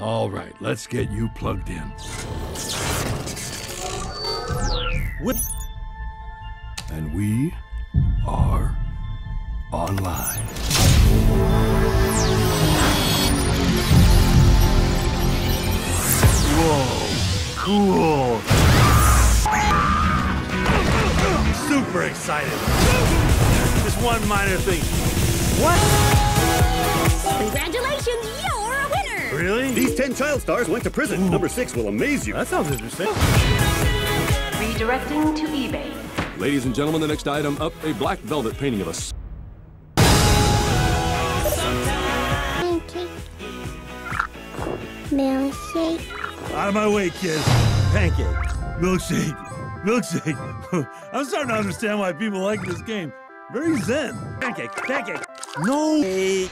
All right, let's get you plugged in. And we are online. Whoa, cool. Super excited. Just one minor thing. What? Really? These 10 child stars went to prison. Number 6 will amaze you. That sounds interesting. Redirecting to eBay. Ladies and gentlemen, the next item up, a black velvet painting of us. Pancake. Milkshake. Out of my way, kid. Pancake. Milkshake. Milkshake. I'm starting to understand why people like this game. Very zen. Pancake. Pancake. No. Cake.